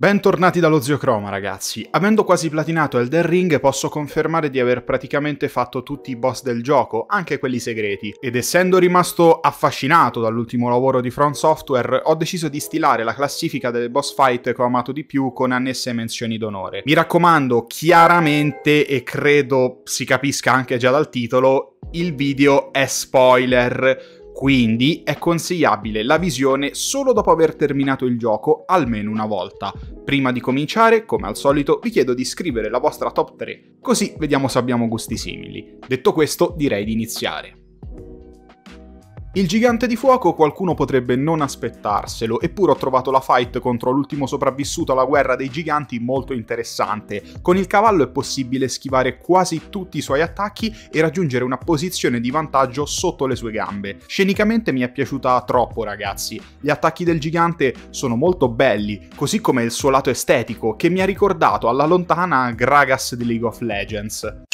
Bentornati dallo Zio Chroma ragazzi, avendo quasi platinato Elden Ring posso confermare di aver praticamente fatto tutti i boss del gioco, anche quelli segreti, ed essendo rimasto affascinato dall'ultimo lavoro di From Software ho deciso di stilare la classifica delle boss fight che ho amato di più con annesse menzioni d'onore. Mi raccomando, chiaramente, e credo si capisca anche già dal titolo, il video è spoiler, quindi è consigliabile la visione solo dopo aver terminato il gioco almeno una volta. Prima di cominciare, come al solito, vi chiedo di scrivere la vostra top 3, così vediamo se abbiamo gusti simili. Detto questo, direi di iniziare. Il gigante di fuoco qualcuno potrebbe non aspettarselo, eppure ho trovato la fight contro l'ultimo sopravvissuto alla guerra dei giganti molto interessante. Con il cavallo è possibile schivare quasi tutti i suoi attacchi e raggiungere una posizione di vantaggio sotto le sue gambe. Scenicamente mi è piaciuta troppo ragazzi, gli attacchi del gigante sono molto belli, così come il suo lato estetico che mi ha ricordato alla lontana Gragas di League of Legends.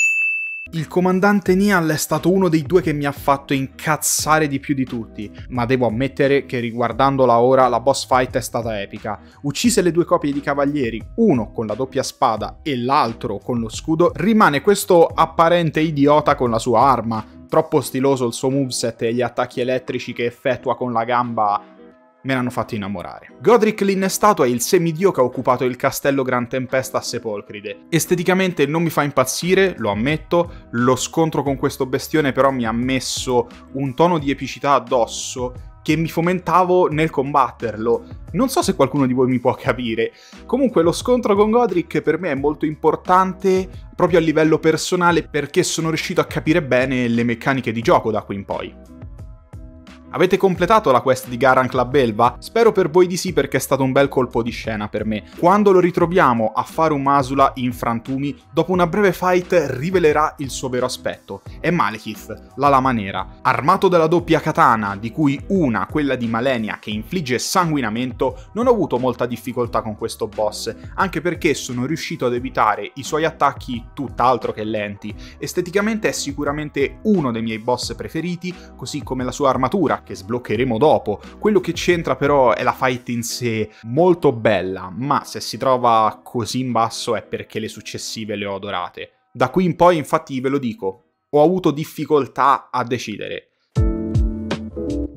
Il comandante Niall è stato uno dei due che mi ha fatto incazzare di più di tutti, ma devo ammettere che riguardandola ora la boss fight è stata epica. Uccise le due coppie di cavalieri, uno con la doppia spada e l'altro con lo scudo, rimane questo apparente idiota con la sua arma. Troppo stiloso il suo moveset e gli attacchi elettrici che effettua con la gamba me l'hanno fatto innamorare. Godric l'innestato è il semidio che ha occupato il castello Gran Tempesta a Sepolcride. Esteticamente non mi fa impazzire, lo ammetto, lo scontro con questo bestione però mi ha messo un tono di epicità addosso che mi fomentavo nel combatterlo. Non so se qualcuno di voi mi può capire. Comunque lo scontro con Godric per me è molto importante proprio a livello personale perché sono riuscito a capire bene le meccaniche di gioco da qui in poi. Avete completato la quest di Garan Club Elba? Spero per voi di sì perché è stato un bel colpo di scena per me. Quando lo ritroviamo a fare un Masula in frantumi, dopo una breve fight rivelerà il suo vero aspetto. È Malekith, la lama nera. Armato della doppia katana, di cui una, quella di Malenia, che infligge sanguinamento, non ho avuto molta difficoltà con questo boss, anche perché sono riuscito ad evitare i suoi attacchi tutt'altro che lenti. Esteticamente è sicuramente uno dei miei boss preferiti, così come la sua armatura, che sbloccheremo dopo. Quello che c'entra però è la fight in sé, molto bella, ma se si trova così in basso è perché le successive le ho adorate. Da qui in poi infatti ve lo dico, ho avuto difficoltà a decidere.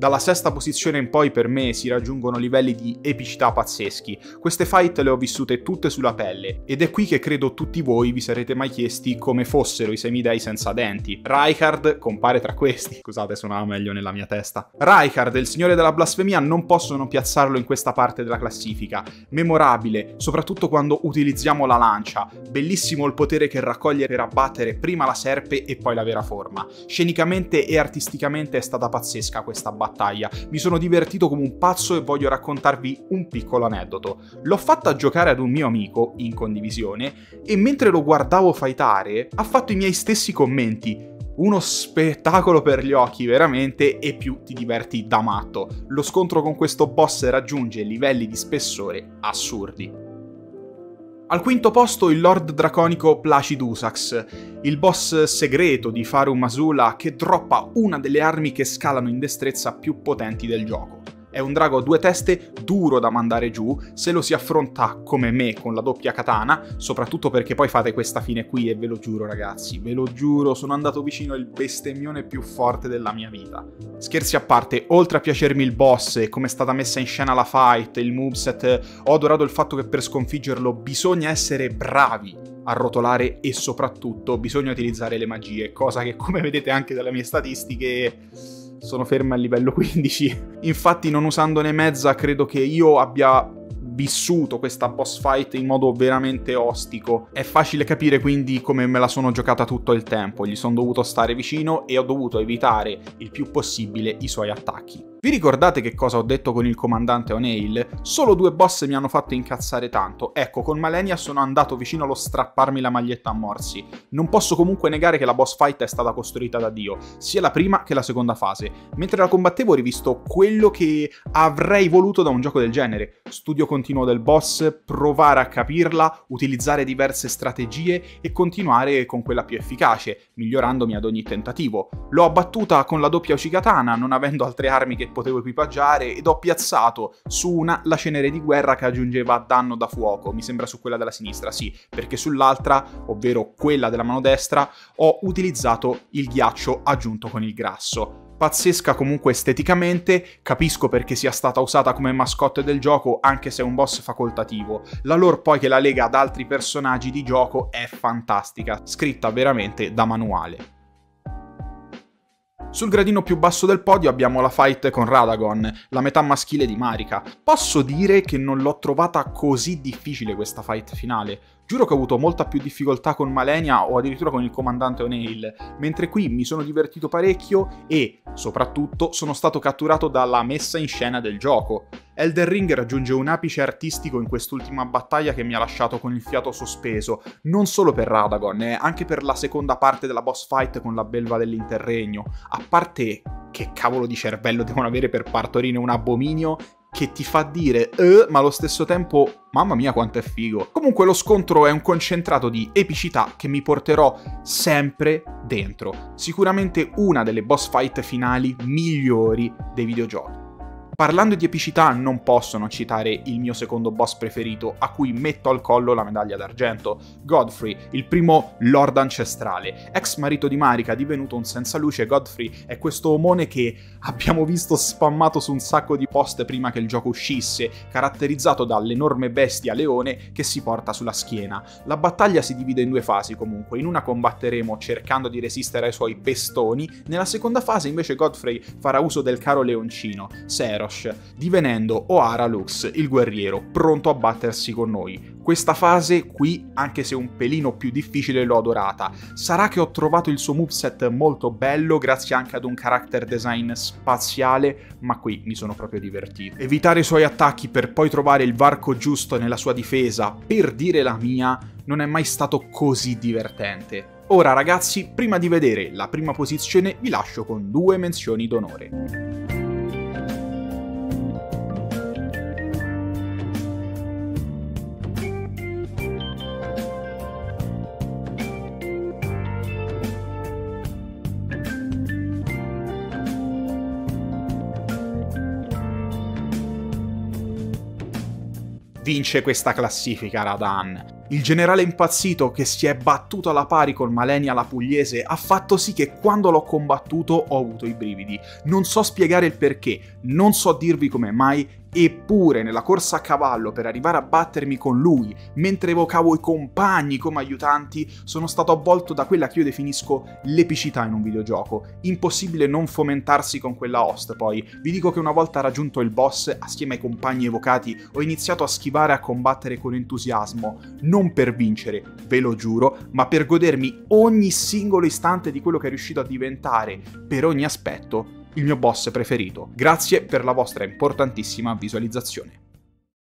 Dalla sesta posizione in poi per me si raggiungono livelli di epicità pazzeschi. Queste fight le ho vissute tutte sulla pelle ed è qui che credo tutti voi vi sarete mai chiesti come fossero i semidei senza denti. Rykard compare tra questi. Scusate, suonava meglio nella mia testa. Rykard, il signore della blasfemia, non posso non piazzarlo in questa parte della classifica. Memorabile, soprattutto quando utilizziamo la lancia. Bellissimo il potere che raccoglie per abbattere prima la serpe e poi la vera forma. Scenicamente e artisticamente è stata pazzesca questa battaglia battaglia. Mi sono divertito come un pazzo e voglio raccontarvi un piccolo aneddoto. L'ho fatta giocare ad un mio amico in condivisione e mentre lo guardavo fightare ha fatto i miei stessi commenti uno spettacolo per gli occhi veramente e più ti diverti da matto. Lo scontro con questo boss raggiunge livelli di spessore assurdi. Al quinto posto il Lord Draconico Placidusax, il boss segreto di Faru Masula che droppa una delle armi che scalano in destrezza più potenti del gioco. È un drago a due teste duro da mandare giù se lo si affronta come me con la doppia katana, soprattutto perché poi fate questa fine qui e ve lo giuro ragazzi, ve lo giuro, sono andato vicino al bestemmione più forte della mia vita. Scherzi a parte, oltre a piacermi il boss e come è stata messa in scena la fight, il moveset, ho adorato il fatto che per sconfiggerlo bisogna essere bravi a rotolare e soprattutto bisogna utilizzare le magie, cosa che come vedete anche dalle mie statistiche sono ferme a livello 15. Infatti non usandone mezza credo che io abbia vissuto questa boss fight in modo veramente ostico. È facile capire quindi come me la sono giocata tutto il tempo, gli sono dovuto stare vicino e ho dovuto evitare il più possibile i suoi attacchi. Vi ricordate che cosa ho detto con il comandante O'Neill? Solo due boss mi hanno fatto incazzare tanto. Ecco, con Malenia sono andato vicino allo strapparmi la maglietta a morsi. Non posso comunque negare che la boss fight è stata costruita da Dio, sia la prima che la seconda fase. Mentre la combattevo ho rivisto quello che avrei voluto da un gioco del genere. Studio continuo del boss, provare a capirla, utilizzare diverse strategie e continuare con quella più efficace, migliorandomi ad ogni tentativo. L'ho abbattuta con la doppia Uchigatana, non avendo altre armi che potevo equipaggiare ed ho piazzato su una la cenere di guerra che aggiungeva danno da fuoco, mi sembra su quella della sinistra, sì, perché sull'altra, ovvero quella della mano destra, ho utilizzato il ghiaccio aggiunto con il grasso pazzesca comunque esteticamente, capisco perché sia stata usata come mascotte del gioco anche se è un boss facoltativo. La lore poi che la lega ad altri personaggi di gioco è fantastica, scritta veramente da manuale. Sul gradino più basso del podio abbiamo la fight con Radagon, la metà maschile di Marika. Posso dire che non l'ho trovata così difficile questa fight finale. Giuro che ho avuto molta più difficoltà con Malenia o addirittura con il comandante O'Neill, mentre qui mi sono divertito parecchio e, soprattutto, sono stato catturato dalla messa in scena del gioco. Elden Ring raggiunge un apice artistico in quest'ultima battaglia che mi ha lasciato con il fiato sospeso, non solo per Radagon, eh, anche per la seconda parte della boss fight con la belva dell'interregno. A parte che cavolo di cervello devono avere per partorire un abominio che ti fa dire eh, ma allo stesso tempo mamma mia quanto è figo. Comunque lo scontro è un concentrato di epicità che mi porterò sempre dentro. Sicuramente una delle boss fight finali migliori dei videogiochi. Parlando di epicità non posso non citare il mio secondo boss preferito, a cui metto al collo la medaglia d'argento, Godfrey, il primo Lord Ancestrale. Ex marito di Marika, divenuto un senza luce, Godfrey è questo omone che abbiamo visto spammato su un sacco di post prima che il gioco uscisse, caratterizzato dall'enorme bestia leone che si porta sulla schiena. La battaglia si divide in due fasi comunque, in una combatteremo cercando di resistere ai suoi pestoni, nella seconda fase invece Godfrey farà uso del caro leoncino, Seros, Roche, divenendo Oara Lux, il guerriero, pronto a battersi con noi. Questa fase qui, anche se un pelino più difficile, l'ho adorata. Sarà che ho trovato il suo moveset molto bello, grazie anche ad un character design spaziale, ma qui mi sono proprio divertito. Evitare i suoi attacchi per poi trovare il varco giusto nella sua difesa, per dire la mia, non è mai stato così divertente. Ora ragazzi, prima di vedere la prima posizione vi lascio con due menzioni d'onore. Vince questa classifica Radan. Il generale impazzito che si è battuto alla pari con Malenia la pugliese ha fatto sì che quando l'ho combattuto ho avuto i brividi. Non so spiegare il perché, non so dirvi come mai, Eppure nella corsa a cavallo per arrivare a battermi con lui, mentre evocavo i compagni come aiutanti, sono stato avvolto da quella che io definisco l'epicità in un videogioco. Impossibile non fomentarsi con quella host, poi. Vi dico che una volta raggiunto il boss, assieme ai compagni evocati, ho iniziato a schivare e a combattere con entusiasmo, non per vincere, ve lo giuro, ma per godermi ogni singolo istante di quello che è riuscito a diventare, per ogni aspetto, il mio boss preferito. Grazie per la vostra importantissima visualizzazione.